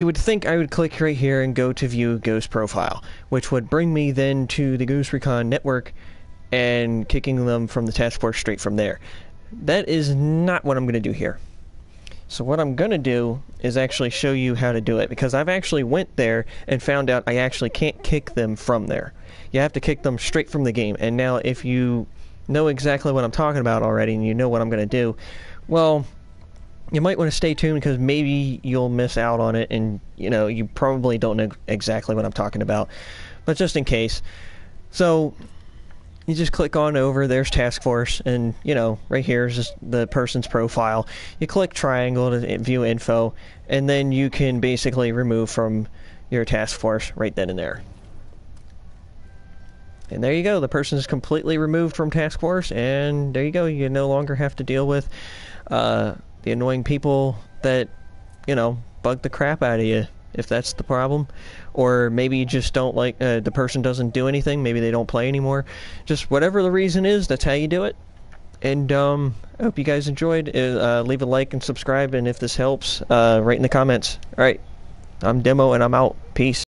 you would think I would click right here and go to view Ghost profile, which would bring me then to the Ghost Recon network and kicking them from the task force straight from there. That is not what I'm going to do here. So what I'm going to do is actually show you how to do it because I've actually went there and found out I actually can't kick them from there. You have to kick them straight from the game. And now if you know exactly what I'm talking about already and you know what I'm going to do, well, you might want to stay tuned because maybe you'll miss out on it and you know you probably don't know exactly what i'm talking about. But just in case. So you just click on over there's task force and you know right here is just the person's profile. You click triangle to view info and then you can basically remove from your task force right then and there. And there you go the person is completely removed from task force and there you go you no longer have to deal with uh, the annoying people that, you know, bug the crap out of you if that's the problem. Or maybe you just don't like, uh, the person doesn't do anything, maybe they don't play anymore. Just whatever the reason is, that's how you do it. And um, I hope you guys enjoyed. Uh, leave a like and subscribe, and if this helps, uh, write in the comments. Alright, I'm Demo, and I'm out. Peace.